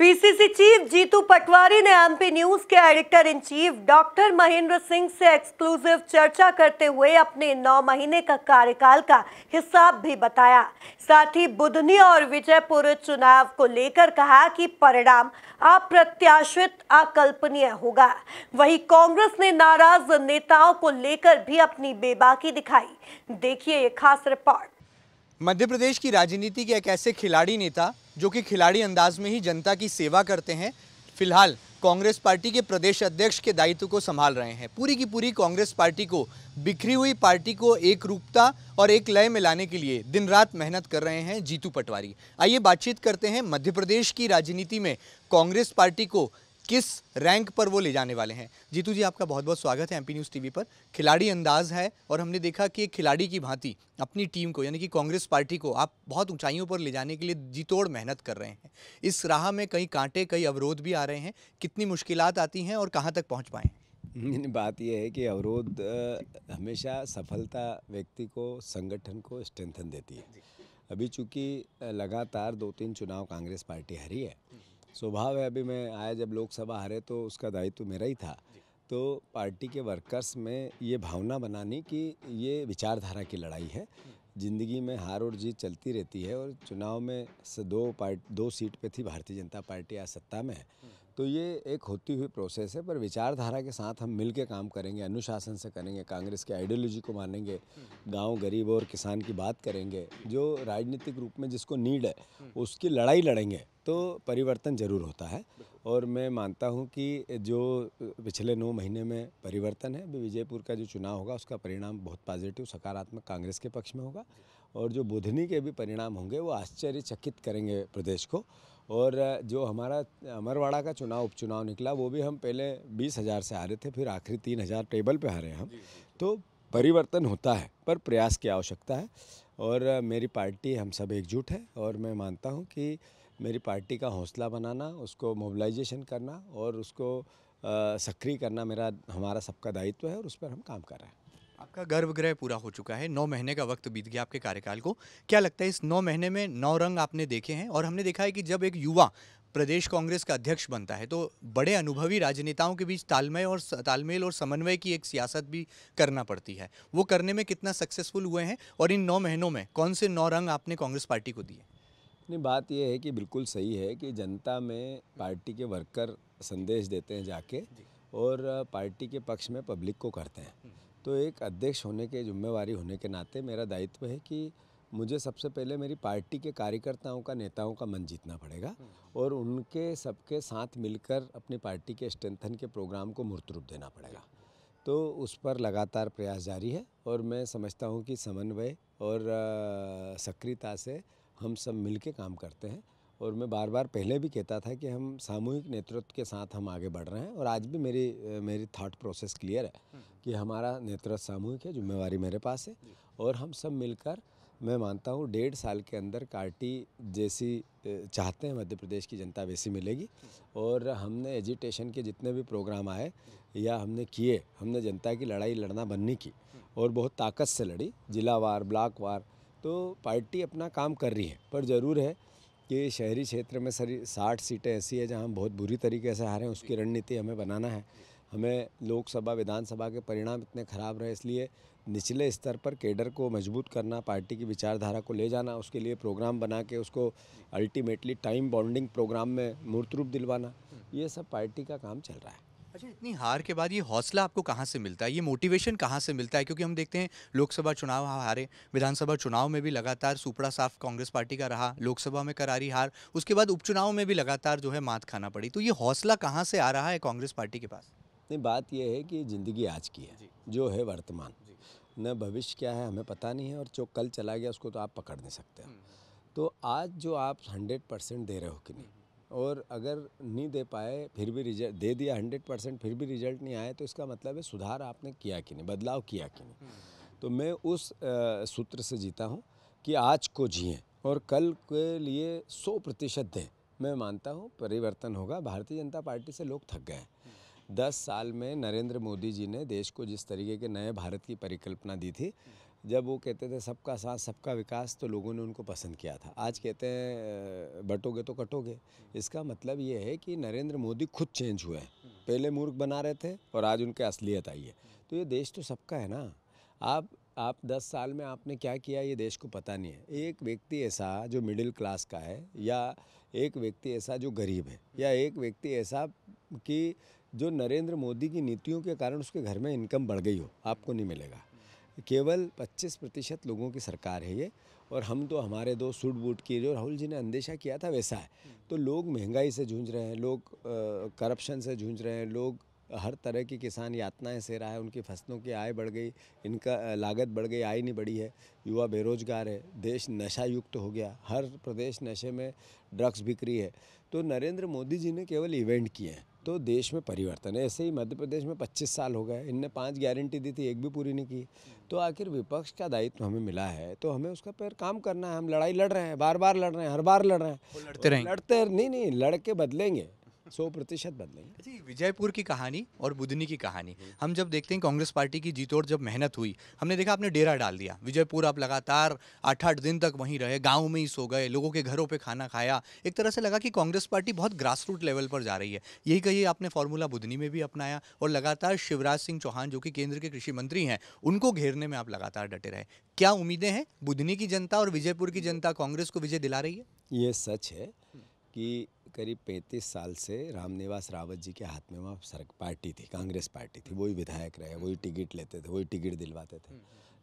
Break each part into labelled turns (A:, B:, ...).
A: PCC chief Jitu Patwari ने MP news के editor in chief doctor Mahendra Singh से exclusive चर्चा करते हुए अपने नौ महीने का कार्यकाल का हिसाब भी बताया। साथ ही बुधनी और विजयपुर चुनाव को लेकर कहा कि परिणाम अप्रत्याशित अकल्पनीय होगा। वहीं कांग्रेस ने नाराज़ नेताओं को लेकर भी अपनी बेबाकी दिखाई। देखिए ये खास रिपोर्ट।
B: मध्य प्रदेश की राजनीति के एक ऐसे खिलाड़ी नेता जो कि खिलाड़ी अंदाज में ही जनता की सेवा करते हैं। फ़िलहाल कांग्रेस पार्टी के प्रदेश अध्यक्ष के दायित्व को संभाल रहे हैं। पूरी की पूरी कांग्रेस पार्टी को बिखरी हुई पार्टी को एक रूपता और एक लय में लाने के लिए दिन रात मेहनत कर रहे हैं जीतू पटवारी। आइए बातचीत करते हैं मध्य प्रदेश की राजनीति में कांग्रेस पार्टी को किस रैंक पर वो ले जाने वाले हैं? जीतू जी आपका बहुत बहुत स्वागत है एमपी न्यूज़ टीवी पर। खिलाड़ी अंदाज है और हमने देखा कि एक खिलाड़ी की भांति अपनी टीम को यानी कि कांग्रेस पार्टी को आप बहुत ऊंचाइयों पर ले जाने के लिए जीतोड़ मेहनत कर रहे हैं। इस राह में कई कांटे कई अवरोध भी आ रहे हैं। कितनी मुश्किलात आती हैं और कहाँ तक पहुँच पाएँ?
C: बात यह है कि अवरोध हमेशा सफलता व्यक्ति को संगठन को स्ट्रेंथन देती है। अभी चूँकि लगातार दो तीन चुनाव कांग्रेस पार्टी हरी है स्वभाव है अभी मैं आया जब लोकसभा हारे तो उसका दायित्व मेरा ही था। तो पार्टी के वर्कर्स में ये भावना बनानी कि ये विचारधारा की लड़ाई है। ज़िंदगी में हार और जीत चलती रहती है और चुनाव में दो पार्ट दो सीट पे थी भारतीय जनता पार्टी आज सत्ता में है। तो ये एक होती हुई प्रोसेस है, पर विचारधारा के साथ हम मिल के काम करेंगे, अनुशासन से करेंगे, कांग्रेस के आइडियोलॉजी को मानेंगे, गाँव गरीब और किसान की बात करेंगे, जो राजनीतिक रूप में जिसको नीड है, उसकी लड़ाई लड़ेंगे तो परिवर्तन ज़रूर होता है। और मैं मानता हूँ कि जो पिछले नौ महीने में परिवर्तन है, अभी विजयपुर का जो चुनाव होगा, उसका परिणाम बहुत पॉजिटिव सकारात्मक कांग्रेस के पक्ष में होगा। और जो बुधनी के भी परिणाम होंगे, वो आश्चर्यचकित करेंगे प्रदेश को। और जो हमारा अमरवाड़ा का चुनाव उपचुनाव निकला वो भी हम पहले बीस हज़ार से हारे थे फिर आखिरी तीन हज़ार टेबल पे हारे हम। तो परिवर्तन होता है पर प्रयास की आवश्यकता है। और मेरी पार्टी हम सब एकजुट है और मैं मानता हूँ कि मेरी पार्टी का हौसला बनाना उसको मोबिलाइजेशन करना और उसको सक्रिय करना मेरा हमारा सबका दायित्व है और उस पर हम काम कर रहे हैं।
B: आपका गर्भगृह पूरा हो चुका है। नौ महीने का वक्त बीत गया आपके कार्यकाल को। क्या लगता है इस नौ महीने में नौ रंग आपने देखे हैं? और हमने देखा है कि जब एक युवा प्रदेश कांग्रेस का अध्यक्ष बनता है तो बड़े अनुभवी राजनेताओं के बीच तालमेल और तालमेल और समन्वय की एक सियासत भी करना पड़ती है। वो करने में कितना सक्सेसफुल हुए हैं? और इन नौ महीनों में कौन से नौ रंग आपने कांग्रेस पार्टी को दिए?
C: नहीं बात यह है कि बिल्कुल सही है कि जनता में पार्टी के वर्कर संदेश देते हैं जाके और पार्टी के पक्ष में पब्लिक को करते हैं। तो एक अध्यक्ष होने के, जिम्मेवारी होने के नाते मेरा दायित्व है कि मुझे सबसे पहले मेरी पार्टी के कार्यकर्ताओं का, नेताओं का मन जीतना पड़ेगा और उनके सबके साथ मिलकर अपनी पार्टी के स्ट्रेंथन के प्रोग्राम को मूर्त रूप देना पड़ेगा। तो उस पर लगातार प्रयास जारी है और मैं समझता हूँ कि समन्वय और सक्रियता से हम सब मिलके काम करते हैं। और मैं बार बार पहले भी कहता था कि हम सामूहिक नेतृत्व के साथ हम आगे बढ़ रहे हैं और आज भी मेरी मेरी थाट प्रोसेस क्लियर है कि हमारा नेतृत्व सामूहिक है जिम्मेवारी मेरे पास है और हम सब मिलकर मैं मानता हूँ डेढ़ साल के अंदर पार्टी जैसी चाहते हैं मध्य प्रदेश की जनता वैसी मिलेगी और हमने एजिटेशन के जितने भी प्रोग्राम आए या हमने किए हमने जनता की लड़ाई लड़ना बनने की और बहुत ताकत से लड़ी जिलावार ब्लॉक वार तो पार्टी अपना काम कर रही है पर ज़रूर है कि शहरी क्षेत्र में सर, साठ सीटें ऐसी हैं जहाँ हम बहुत बुरी तरीके से हारे हैं, उसकी रणनीति हमें बनाना है। हमें लोकसभा, विधानसभा के परिणाम इतने ख़राब रहे, इसलिए निचले स्तर पर केडर को मज़बूत करना, पार्टी की विचारधारा को ले जाना, उसके लिए प्रोग्राम बना के उसको अल्टीमेटली टाइम बॉन्डिंग प्रोग्राम में मूर्त रूप दिलवाना, ये सब पार्टी का काम चल रहा है।
B: अच्छा इतनी हार के बाद ये हौसला आपको कहाँ से मिलता है? ये मोटिवेशन कहाँ से मिलता है? क्योंकि हम देखते हैं लोकसभा चुनाव हारे विधानसभा चुनाव में भी लगातार सुपड़ा साफ़ कांग्रेस पार्टी का रहा लोकसभा में करारी हार उसके बाद उपचुनाव में भी लगातार जो है मात खाना पड़ी। तो ये हौसला कहाँ से आ रहा है कांग्रेस पार्टी के पास?
C: नहीं बात यह है कि ज़िंदगी आज की है जो। है वर्तमान। न भविष्य क्या है हमें पता नहीं है और जो कल चला गया उसको तो आप पकड़ नहीं सकते। तो आज जो आप हंड्रेड परसेंट दे रहे हो कि नहीं और अगर नहीं दे पाए फिर भी रिज़ल्ट दे दिया हंड्रेड परसेंट फिर भी रिज़ल्ट नहीं आया तो इसका मतलब है सुधार आपने किया कि नहीं बदलाव किया कि नहीं। तो मैं उस सूत्र से जीता हूँ कि आज को जिए और कल के लिए सौ प्रतिशत दें। मैं मानता हूँ परिवर्तन होगा भारतीय जनता पार्टी से लोग थक गए हैं। दस साल में नरेंद्र मोदी जी ने देश को जिस तरीके के नए भारत की परिकल्पना दी थी जब वो कहते थे सबका साथ, सबका विकास तो लोगों ने उनको पसंद किया था। आज कहते हैं बटोगे तो कटोगे। इसका मतलब ये है कि नरेंद्र मोदी खुद चेंज हुए हैं। पहले मूर्ख बना रहे थे और आज उनके असलियत आई है। तो ये देश तो सबका है ना। आप आप दस साल में आपने क्या किया ये देश को पता नहीं है। एक व्यक्ति ऐसा जो मिडिल क्लास का है या एक व्यक्ति ऐसा जो गरीब है या एक व्यक्ति ऐसा कि जो नरेंद्र मोदी की नीतियों के कारण उसके घर में इनकम बढ़ गई हो, आपको नहीं मिलेगा। केवल 25 प्रतिशत लोगों की सरकार है ये। और हम तो हमारे दो सूट बूट की जो राहुल जी ने अंदेशा किया था, वैसा है। तो लोग महँगाई से जूझ रहे हैं, लोग करप्शन से जूझ रहे हैं, लोग हर तरह की किसान यातनाएँ से रहा है, उनकी फ़सलों की आय बढ़ गई, इनका लागत बढ़ गई, आय नहीं बढ़ी है, युवा बेरोजगार है, देश नशा युक्त हो गया, हर प्रदेश नशे में ड्रग्स बिक्री है। तो नरेंद्र मोदी जी ने केवल इवेंट किए हैं। तो देश में परिवर्तन है। ऐसे ही मध्य प्रदेश में 25 साल हो गए इनने पाँच गारंटी दी थी एक भी पूरी नहीं की। तो आखिर विपक्ष का दायित्व हमें मिला है तो हमें उसका पैर काम करना है। हम लड़ाई लड़ रहे हैं बार बार लड़ रहे हैं हर बार लड़ रहे हैं।
B: लड़ते रहें
C: लड़ते नहीं नहीं लड़ के बदलेंगे। सौ प्रतिशत बदलेंगे
B: अच्छा विजयपुर की कहानी और बुधनी की कहानी। हम जब देखते हैं कांग्रेस पार्टी की जीत और जब मेहनत हुई हमने देखा आपने डेरा डाल दिया। विजयपुर आप लगातार आठ आठ दिन तक वहीं रहे गाँव में ही सो गए लोगों के घरों पर खाना खाया। एक तरह से लगा कि कांग्रेस पार्टी बहुत ग्रास रूट लेवल पर जा रही है। यही कहिए आपने फॉर्मूला बुधनी में भी अपनाया और लगातार शिवराज सिंह चौहान जो कि केंद्र के कृषि मंत्री हैं उनको घेरने में आप लगातार डटे रहे। क्या उम्मीदें हैं? बुधनी की जनता और विजयपुर की जनता कांग्रेस को विजय दिला रही है?
C: ये सच है कि करीब पैंतीस साल से रामनिवास रावत जी के हाथ में वहाँ सड़क पार्टी थी, कांग्रेस पार्टी थी। वही विधायक रहे, वही टिकट लेते थे, वही टिकट दिलवाते थे।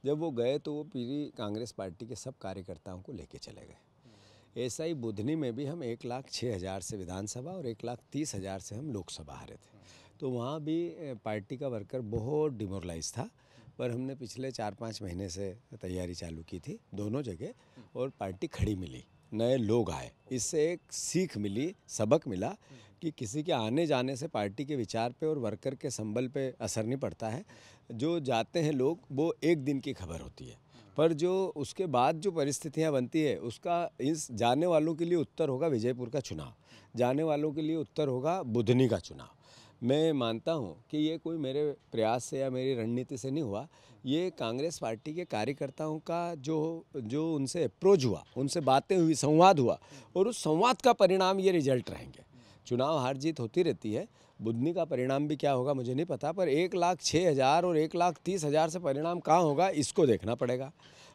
C: जब वो गए तो वो पूरी कांग्रेस पार्टी के सब कार्यकर्ताओं को लेके चले गए। ऐसा ही बुधनी में भी हम एक लाख छः हज़ार से विधानसभा और एक लाख तीस हज़ार से हम लोकसभा हारे थे। तो वहाँ भी पार्टी का वर्कर बहुत डिमोरलाइज था, पर हमने पिछले चार पाँच महीने से तैयारी चालू की थी, दोनों जगह, और पार्टी खड़ी मिली। नए लोग आए। इससे एक सीख मिली, सबक मिला कि किसी के आने जाने से पार्टी के विचार पे और वर्कर के संबल पे असर नहीं पड़ता है। जो जाते हैं लोग, वो एक दिन की खबर होती है। पर जो उसके बाद जो परिस्थितियाँ बनती है, उसका इस जाने वालों के लिए उत्तर होगा विजयपुर का चुनाव। जाने वालों के लिए उत्तर होगा बुधनी का चुनाव। मैं मानता हूँ कि ये कोई मेरे प्रयास से या मेरी रणनीति से नहीं हुआ। ये कांग्रेस पार्टी के कार्यकर्ताओं का जो जो उनसे अप्रोच हुआ, उनसे बातें हुई, संवाद हुआ और उस संवाद का परिणाम ये रिज़ल्ट रहेंगे। चुनाव हार जीत होती रहती है बुधनी का परिणाम भी क्या होगा मुझे नहीं पता, पर एक लाख छः हज़ार और एक लाख तीस हज़ार से परिणाम कहाँ होगा, इसको देखना पड़ेगा।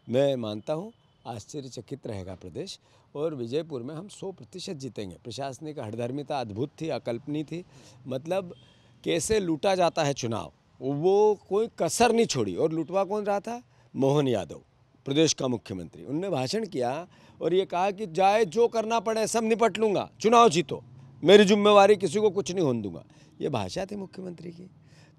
C: मैं मानता हूँ, आश्चर्यचकित रहेगा प्रदेश। और विजयपुर में हम सौ प्रतिशत जीतेंगे। प्रशासनिक हड़धर्मिता अद्भुत थी, अकल्पनीय थी। मतलब कैसे लूटा जाता है चुनाव, वो कोई कसर नहीं छोड़ी। और लुटवा कौन रहा था? मोहन यादव, प्रदेश का मुख्यमंत्री। उनने भाषण किया और ये कहा कि जाए, जो करना पड़े, सब निपट लूँगा। चुनाव जीतो। मेरी जिम्मेवारी किसी को कुछ नहीं होने दूँगा। ये भाषा थी मुख्यमंत्री की।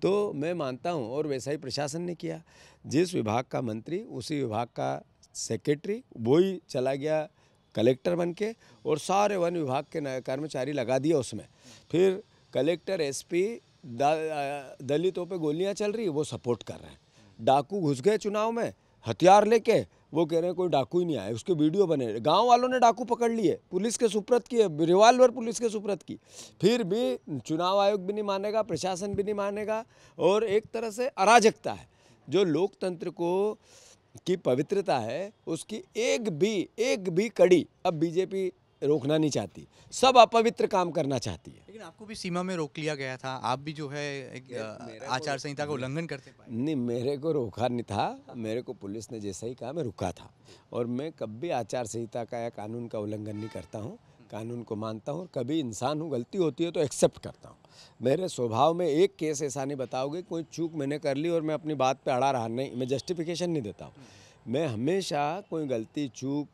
C: तो मैं मानता हूँ, और वैसा ही प्रशासन ने किया। जिस विभाग का मंत्री, उसी विभाग का सेक्रेटरी वही चला गया कलेक्टर बन के और सारे वन विभाग के कर्मचारी लगा दिया उसमें। फिर कलेक्टर, एसपी दलितों पे गोलियाँ चल रही, वो सपोर्ट कर रहे हैं। डाकू घुस गए चुनाव में, हथियार लेके, वो कह रहे हैं, कोई डाकू ही नहीं आया, उसके वीडियो बने गाँव वालों ने डाकू पकड़ लिए, पुलिस के सुप्रत किए रिवाल्वर पुलिस के सुप्रत की। फिर भी चुनाव आयोग भी नहीं मानेगा, प्रशासन भी नहीं मानेगा, और एक तरह से अराजकता है। जो लोकतंत्र को की पवित्रता है उसकी एक भी एक भी कड़ी अब बीजेपी रोकना नहीं चाहती। सब अपवित्र काम करना चाहती है।
B: लेकिन आपको भी सीमा में रोक लिया गया था। आप भी जो है एक आचार संहिता का उल्लंघन करते
C: पाए। नहीं मेरे को रोका नहीं था। मेरे को पुलिस ने जैसा ही कहा मैं रुका था। और मैं कभी आचार संहिता का या कानून का उल्लंघन नहीं करता हूँ। कानून को मानता हूँ कभी इंसान हूँ, गलती होती है तो एक्सेप्ट करता हूँ। मेरे स्वभाव में एक केस ऐसा नहीं बताओगे, कोई चूक मैंने कर ली और मैं अपनी बात पे अड़ा रहा, नहीं, मैं जस्टिफिकेशन नहीं देता हूँ। मैं हमेशा कोई गलती, चूक,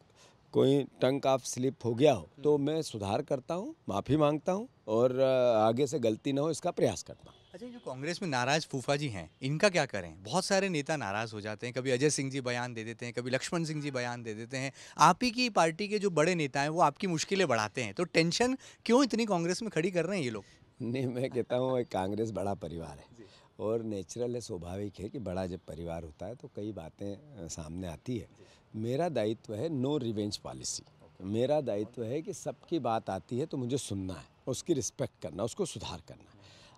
C: कोई टंक ऑफ़ स्लिप हो गया हो तो मैं सुधार करता हूँ, माफ़ी माँगता हूँ और आगे से गलती ना हो, इसका प्रयास करता हूँ।
B: अच्छा जो कांग्रेस में नाराज़ फूफा जी हैं, इनका क्या करें? बहुत सारे नेता नाराज़ हो जाते हैं, कभी अजय सिंह जी बयान दे देते हैं, कभी लक्ष्मण सिंह जी बयान दे देते हैं। आप ही की पार्टी के जो बड़े नेता हैं, वो आपकी मुश्किलें बढ़ाते हैं। तो टेंशन क्यों इतनी कांग्रेस में खड़ी कर रहे हैं ये लोग?
C: नहीं, मैं कहता हूँ कांग्रेस बड़ा परिवार है और नेचुरल है, स्वाभाविक है कि बड़ा जब परिवार होता है तो कई बातें सामने आती है। मेरा दायित्व है नो रिवेंज पॉलिसी। मेरा दायित्व है कि सबकी बात आती है तो मुझे सुनना है, उसकी रिस्पेक्ट करना, उसको सुधार करना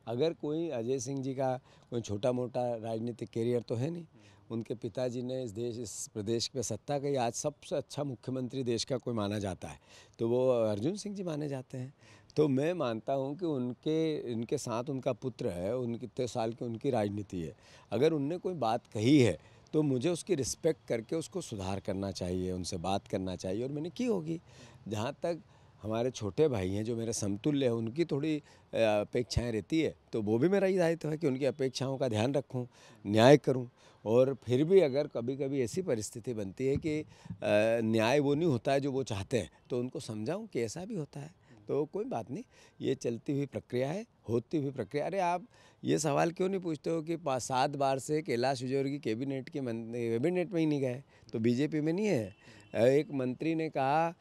C: अगर कोई अजय सिंह जी का कोई छोटा मोटा राजनीतिक करियर तो है नहीं। उनके पिताजी ने इस देश, इस प्रदेश पे सत्ता कही। आज सबसे अच्छा मुख्यमंत्री देश का कोई माना जाता है। तो वो अर्जुन सिंह जी माने जाते हैं। तो मैं मानता हूँ कि उनके, इनके साथ उनका पुत्र है, उन कितने साल की उनकी राजनीति है। अगर उनने कोई बात कही है तो मुझे उसकी रिस्पेक्ट करके उसको सुधार करना चाहिए, उनसे बात करना चाहिए और मैंने की होगी। जहाँ तक हमारे छोटे भाई हैं जो मेरे समतुल्य हैं, उनकी थोड़ी अपेक्षाएँ रहती है तो वो भी मेरा ही दायित्व है कि उनकी अपेक्षाओं का ध्यान रखूँ, न्याय करूँ। और फिर भी अगर कभी कभी ऐसी परिस्थिति बनती है कि न्याय वो नहीं होता है जो वो चाहते हैं तो उनको समझाऊं कि ऐसा भी होता है तो कोई बात नहीं, ये चलती हुई प्रक्रिया है। होती हुई प्रक्रिया। अरे आप ये सवाल क्यों नहीं पूछते हो कि पाँच सात बार से कैलाश विजयवर्गीय कैबिनेट के कैबिनेट में ही नहीं गए तो बीजेपी में नहीं है। एक मंत्री ने कहा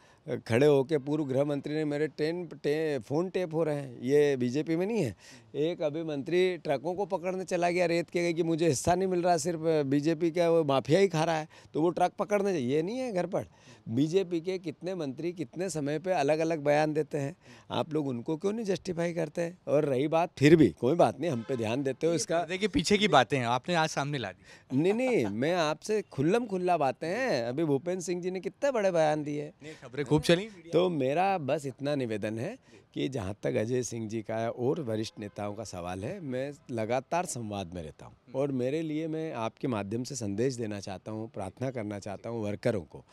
C: खड़े होकर पूर्व गृह मंत्री ने मेरे ट्रेन टे, फ़ोन टेप हो रहे हैं। ये बीजेपी में नहीं है। एक अभी मंत्री ट्रकों को पकड़ने चला गया रेत के गए कि मुझे हिस्सा नहीं मिल रहा सिर्फ़ बीजेपी का वो माफिया ही खा रहा है। तो वो ट्रक पकड़ने ये नहीं है घर पर। बीजेपी के कितने मंत्री कितने समय पे अलग अलग बयान देते हैं? आप लोग उनको क्यों नहीं जस्टिफाई करते? और रही बात फिर भी कोई बात नहीं हम पे ध्यान देते हो इसका।
B: देखिए पीछे की बातें हैं आपने आज सामने ला दी।
C: नहीं नहीं मैं आपसे खुल्लम खुल्ला बातें हैं। अभी भूपेंद्र सिंह जी ने कितने बड़े बयान दिए
B: खबरें खूब चली।
C: तो मेरा बस इतना निवेदन है कि जहाँ तक अजय सिंह जी का और वरिष्ठ नेताओं का सवाल है मैं लगातार संवाद में रहता हूँ। और मेरे लिए मैं आपके माध्यम से संदेश देना चाहता हूँ प्रार्थना करना चाहता हूँ वर्करों को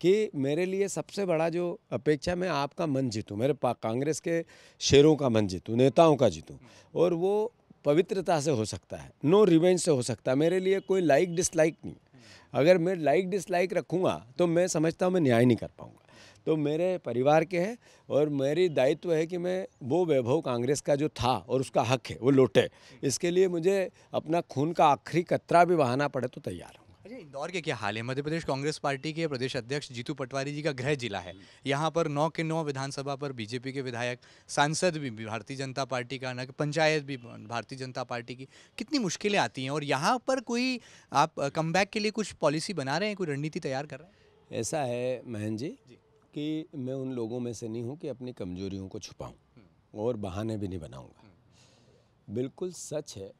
C: कि मेरे लिए सबसे बड़ा जो अपेक्षा मैं आपका मन जीतूँ, मेरे कांग्रेस के शेरों का मन जीतूँ, नेताओं का जीतूँ, और वो पवित्रता से हो सकता है नो रिवेंज से हो सकता है, मेरे लिए कोई लाइक डिसलाइक नहीं। अगर मैं लाइक डिसलाइक रखूँगा तो मैं समझता हूँ मैं न्याय नहीं कर पाऊँगा। तो मेरे परिवार के हैं, और मेरी दायित्व है कि मैं वो वैभव कांग्रेस का जो था, और उसका हक है, वो लौटे। इसके लिए मुझे अपना खून का आखिरी कतरा भी बहाना पड़े तो तैयार हूँ।
B: अच्छा इंदौर के क्या हाल है? मध्य प्रदेश कांग्रेस पार्टी के प्रदेश अध्यक्ष जीतू पटवारी जी का गृह जिला है। यहाँ पर नौ के नौ विधानसभा पर बीजेपी के विधायक सांसद भी भारतीय जनता पार्टी का न पंचायत भी भारतीय जनता पार्टी की कितनी मुश्किलें आती हैं? और यहाँ पर कोई आप कम के लिए कुछ पॉलिसी बना रहे हैं? कोई रणनीति तैयार कर रहे हैं?
C: ऐसा है महन जी, जी। कि मैं उन लोगों में से नहीं हूँ कि अपनी कमजोरियों को छुपाऊँ और बहाने भी नहीं बनाऊँगा बिल्कुल सच है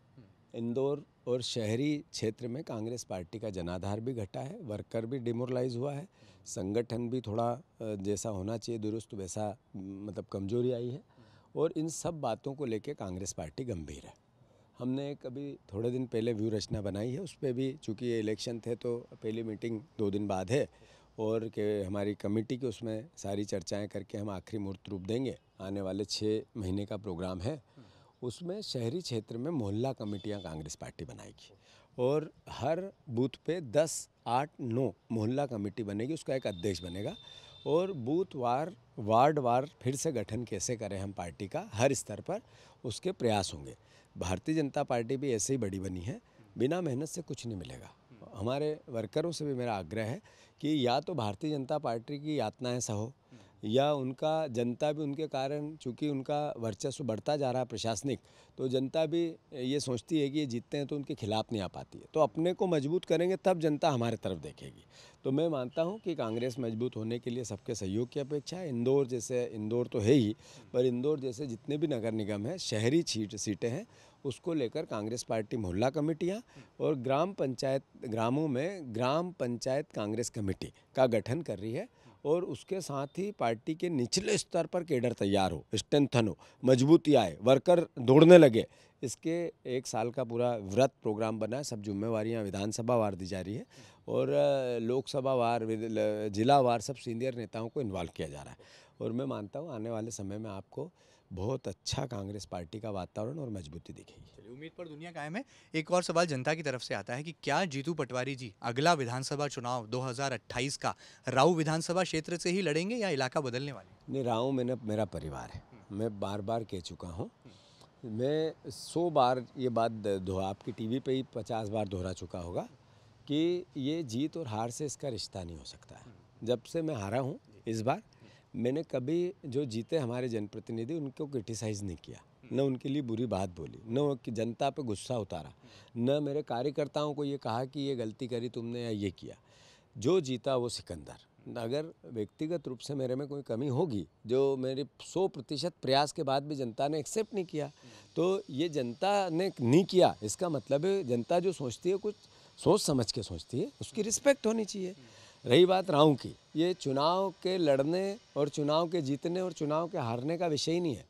C: इंदौर और शहरी क्षेत्र में कांग्रेस पार्टी का जनाधार भी घटा है, वर्कर भी डिमोरलाइज हुआ है, संगठन भी थोड़ा जैसा होना चाहिए दुरुस्त, वैसा मतलब कमज़ोरी आई है और इन सब बातों को लेकर कांग्रेस पार्टी गंभीर है। हमने कभी थोड़े दिन पहले व्यू रचना बनाई है, उस पर भी चूँकि ये इलेक्शन थे तो पहली मीटिंग दो दिन बाद है और के हमारी कमेटी के उसमें सारी चर्चाएँ करके हम आखिरी मूर्त रूप देंगे। आने वाले छः महीने का प्रोग्राम है उसमें शहरी क्षेत्र में मोहल्ला कमेटियाँ कांग्रेस पार्टी बनाएगी और हर बूथ पे 10, 8, 9 मोहल्ला कमेटी बनेगी उसका एक अध्यक्ष बनेगा और बूथ वार वार्ड वार फिर से गठन कैसे करें हम पार्टी का हर स्तर पर उसके प्रयास होंगे। भारतीय जनता पार्टी भी ऐसे ही बड़ी बनी है बिना मेहनत से कुछ नहीं मिलेगा। हमारे वर्करों से भी मेरा आग्रह है कि या तो भारतीय जनता पार्टी की यातनाएँ सहो या उनका जनता भी उनके कारण चूँकि उनका वर्चस्व बढ़ता जा रहा है प्रशासनिक तो जनता भी ये सोचती है कि ये जीतते हैं तो उनके खिलाफ नहीं आ पाती है। तो अपने को मज़बूत करेंगे तब जनता हमारे तरफ़ देखेगी। तो मैं मानता हूँ कि कांग्रेस मज़बूत होने के लिए सबके सहयोग की अपेक्षा है। इंदौर जैसे, इंदौर तो है ही, पर इंदौर जैसे जितने भी नगर निगम हैं, शहरी सीट, सीटें हैं, उसको लेकर कांग्रेस पार्टी, मोहल्ला कमेटियाँ और ग्राम पंचायत, ग्रामों में ग्राम पंचायत कांग्रेस कमेटी का गठन कर रही है। और उसके साथ ही पार्टी के निचले स्तर पर केडर तैयार हो, स्ट्रेंथन हो, मजबूती आए, वर्कर दौड़ने लगे। इसके एक साल का पूरा व्रत प्रोग्राम बना है, सब जिम्मेवारियाँ विधानसभा वार दी जा रही है और लोकसभा वार जिला वार, सब सीनियर नेताओं को इन्वॉल्व किया जा रहा है। और मैं मानता हूँ, आने वाले समय में आपको बहुत अच्छा कांग्रेस पार्टी का वातावरण और मजबूती दिखेगी।
B: चलिए उम्मीद पर दुनिया कायम है। एक और सवाल जनता की तरफ़ से आता है कि क्या जीतू पटवारी जी अगला विधानसभा चुनाव 2028 का राऊ विधानसभा क्षेत्र से ही लड़ेंगे या इलाका बदलने वाले?
C: नहीं राऊ मैंने मेरा परिवार है। मैं बार बार कह चुका हूँ। मैं सौ बार ये बात दोहरा आपकी टीवी पे ही पचास बार दोहरा चुका होगा कि ये जीत और हार से इसका रिश्ता नहीं हो सकता। है जब से मैं हारा हूँ इस बार मैंने कभी जो जीते हमारे जनप्रतिनिधि, उनको क्रिटिसाइज़ नहीं किया। न उनके लिए बुरी बात बोली, न जनता पे गुस्सा उतारा, न मेरे कार्यकर्ताओं को ये कहा कि ये गलती करी तुमने या ये किया। जो जीता वो सिकंदर। अगर व्यक्तिगत रूप से मेरे में कोई कमी होगी, जो मेरे सौ प्रतिशत प्रयास के बाद भी जनता ने एक्सेप्ट नहीं किया तो ये जनता ने नहीं किया, इसका मतलब है जनता जो सोचती है कुछ सोच समझ के सोचती है, उसकी रिस्पेक्ट होनी चाहिए। रही बात राहू की, ये चुनाव के लड़ने और चुनाव के जीतने और चुनाव के हारने का विषय ही नहीं है।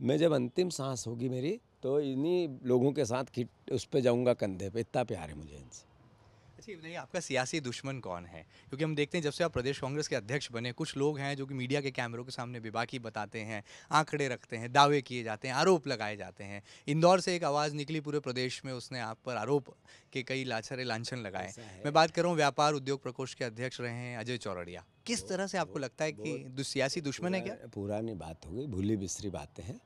C: मैं जब अंतिम सांस होगी मेरी तो इन्हीं लोगों के साथ उस पर जाऊँगा कंधे पे, इतना प्यार है मुझे इनसे।
B: अच्छा बताइए आपका सियासी दुश्मन कौन है? क्योंकि हम देखते हैं जब से आप प्रदेश कांग्रेस के अध्यक्ष बने कुछ लोग हैं जो कि मीडिया के कैमरों के सामने बेबाकी बताते हैं आंकड़े रखते हैं दावे किए जाते हैं आरोप लगाए जाते हैं। इंदौर से एक आवाज़ निकली पूरे प्रदेश में उसने आप पर आरोप के कई लाछरे लांछन लगाए। मैं बात कर रहा हूँ व्यापार उद्योग प्रकोष्ठ के अध्यक्ष रहे हैं अजय चौरड़िया। किस तरह से आपको लगता है कि सियासी दुश्मन है क्या?
C: पुरानी बात हो गई भूली बिसरी बातें हैं।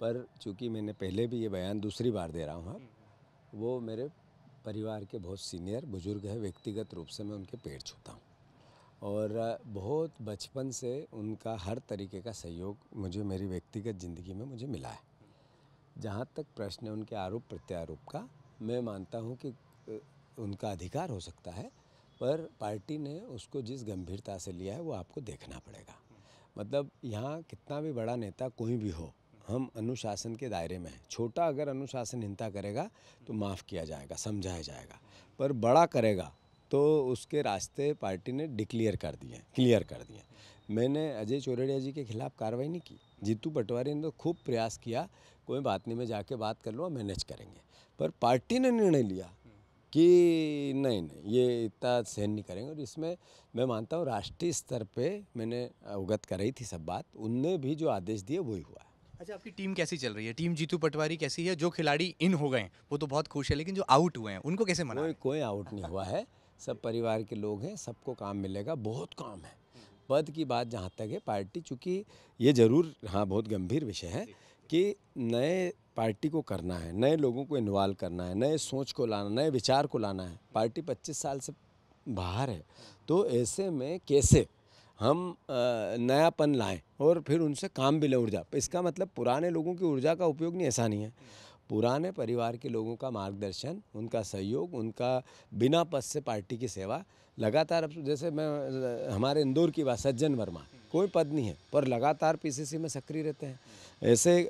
C: पर चूँकि मैंने पहले भी ये बयान दूसरी बार दे रहा हूँ अब वो मेरे परिवार के बहुत सीनियर बुज़ुर्ग हैं, व्यक्तिगत रूप से मैं उनके पेड़ छूता हूँ। और बहुत बचपन से उनका हर तरीके का सहयोग मुझे मेरी व्यक्तिगत ज़िंदगी में मुझे मिला है। जहाँ तक प्रश्न है, उनके आरोप प्रत्यारोप का, मैं मानता हूँ कि उनका अधिकार हो सकता है, पर पार्टी ने उसको जिस गंभीरता से लिया है, वो आपको देखना पड़ेगा। मतलब यहाँ कितना भी बड़ा नेता कोई भी हो हम अनुशासन के दायरे में हैं। छोटा अगर अनुशासनहीनता करेगा तो माफ़ किया जाएगा, समझाया जाएगा। पर बड़ा करेगा तो उसके रास्ते पार्टी ने डिक्लेयर कर दिए क्लियर कर दिए मैंने अजय चौरड़िया जी के खिलाफ कार्रवाई नहीं की। जीतू पटवारी ने तो खूब प्रयास किया, कोई बात नहीं, मैं जाके बात कर लूँगा, मैनेज करेंगे। पर पार्टी ने निर्णय लिया कि नहीं नहीं, ये इतना सहन नहीं करेंगे। और इसमें मैं मानता हूँ, राष्ट्रीय स्तर पे मैंने अवगत कराई थी सब बात, उनने भी जो आदेश दिए, वही हुआ
B: अच्छा आपकी टीम कैसी चल रही है? टीम जीतू पटवारी कैसी है? जो खिलाड़ी इन हो गए, वो तो बहुत खुश है, लेकिन जो आउट हुए हैं, उनको कैसे मना
C: कोई कोई आउट नहीं हुआ है। सब परिवार के लोग हैं, सबको काम मिलेगा, बहुत काम है। पद की बात जहाँ तक है, पार्टी, चूँकि ये ज़रूर हाँ बहुत गंभीर विषय है कि नए पार्टी को करना है, नए लोगों को इन्वॉल्व करना है, नए सोच को लाना, नए विचार को लाना है। पार्टी 25 साल से बाहर है तो ऐसे में कैसे हम नयापन लाएँ और फिर उनसे काम भी लें ऊर्जा। इसका मतलब पुराने लोगों की ऊर्जा का उपयोग नहीं, ऐसा नहीं है। पुराने परिवार के लोगों का मार्गदर्शन, उनका सहयोग, उनका बिना पद से पार्टी की सेवा, लगातार अब जैसे मैं, हमारे इंदौर की बात, सज्जन वर्मा, कोई पद नहीं है, पर लगातार पीसीसी में सक्रिय रहते हैं। ऐसे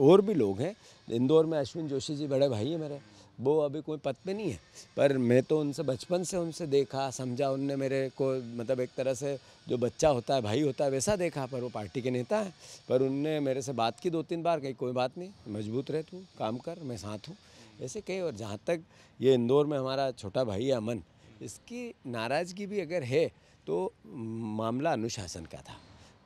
C: और भी लोग हैं। इंदौर में अश्विन जोशी जी बड़े भाई हैं मेरे। वो अभी कोई पद पे नहीं है। पर मैं तो उनसे, बचपन से उनसे देखा, समझा, उनने मेरे को मतलब एक तरह से जो बच्चा होता है, भाई होता है, वैसा देखा, पर वो पार्टी के नेता हैं। पर उनने मेरे से बात की दो तीन बार, कही, कोई बात नहीं, मज़बूत रह तू, काम कर, मैं साथ हूँ। ऐसे कई और जहाँ तक ये इंदौर में हमारा छोटा भाई है अमन, इसकी नाराज़गी भी अगर है तो मामला अनुशासन का था।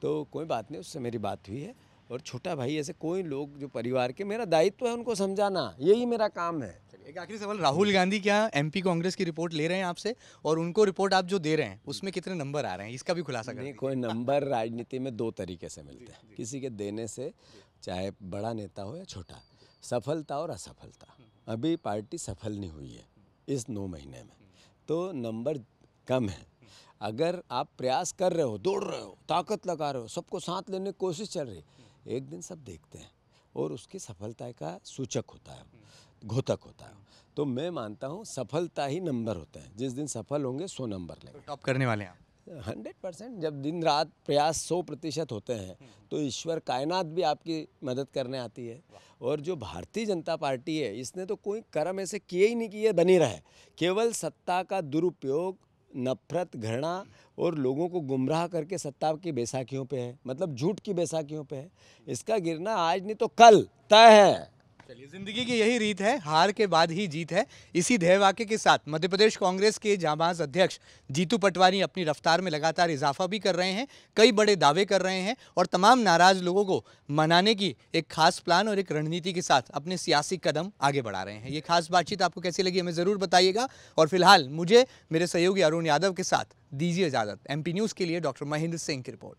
C: तो कोई बात नहीं, उससे मेरी बात हुई है। और छोटा भाई, ऐसे कोई लोग जो परिवार के, मेरा दायित्व है उनको समझाना, यही मेरा काम है।
B: एक आखिरी सवाल राहुल गांधी क्या एमपी कांग्रेस की रिपोर्ट ले रहे हैं आपसे? और उनको रिपोर्ट आप जो दे रहे हैं उसमें कितने नंबर आ रहे हैं? इसका भी खुलासा करें
C: कोई नंबर राजनीति में दो तरीके से मिलते हैं। किसी के देने से चाहे बड़ा नेता हो या छोटा सफलता और असफलता। अभी पार्टी सफल नहीं हुई है इस नौ महीने में। तो नंबर कम है। अगर आप प्रयास कर रहे हो दौड़ रहे हो ताकत लगा रहे हो सबको साथ लेने की कोशिश चल रही है एक दिन सब देखते हैं। और उसकी सफलता का सूचक होता है। घोतक होता है। तो मैं मानता हूँ सफलता ही नंबर होते हैं। जिस दिन सफल होंगे सौ नंबर लेंगे।
B: टॉप करने वाले हैं आप?
C: Hundred percent. जब दिन रात प्रयास सौ प्रतिशत होते हैं तो ईश्वर कायनात भी आपकी मदद करने आती है। और जो भारतीय जनता पार्टी है इसने तो कोई कर्म ऐसे किए ही नहीं किए बनी रहे। केवल सत्ता का दुरुपयोग नफरत घृणा और लोगों को गुमराह करके सत्ता की बैसाखियों पे है। मतलब झूठ की बैसाखियों पे है। इसका गिरना आज नहीं तो कल तय है।
B: चलिए, ज़िंदगी की यही रीत है, हार के बाद ही जीत है। इसी ध्येय वाक्य के साथ मध्य प्रदेश कांग्रेस के जाबाज अध्यक्ष जीतू पटवारी अपनी रफ्तार में लगातार इजाफा भी कर रहे हैं, कई बड़े दावे कर रहे हैं और तमाम नाराज़ लोगों को मनाने की एक खास प्लान और एक रणनीति के साथ अपने सियासी कदम आगे बढ़ा रहे हैं। ये खास बातचीत आपको कैसी लगी हमें ज़रूर बताइएगा और फ़िलहाल मुझे, मेरे सहयोगी अरुण यादव के साथ दीजिए इजाज़त। एमपी न्यूज़ के लिए डॉक्टर महेंद्र सिंह की रिपोर्ट।